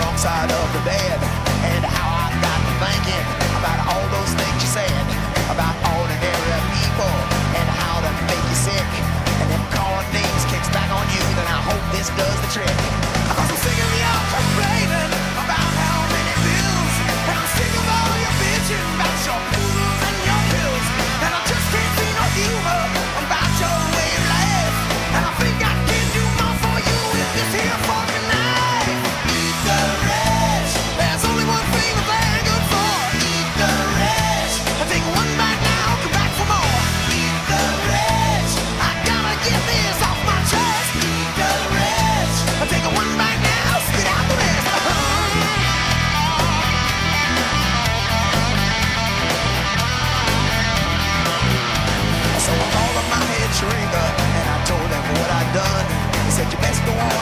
wrong side of the bed. And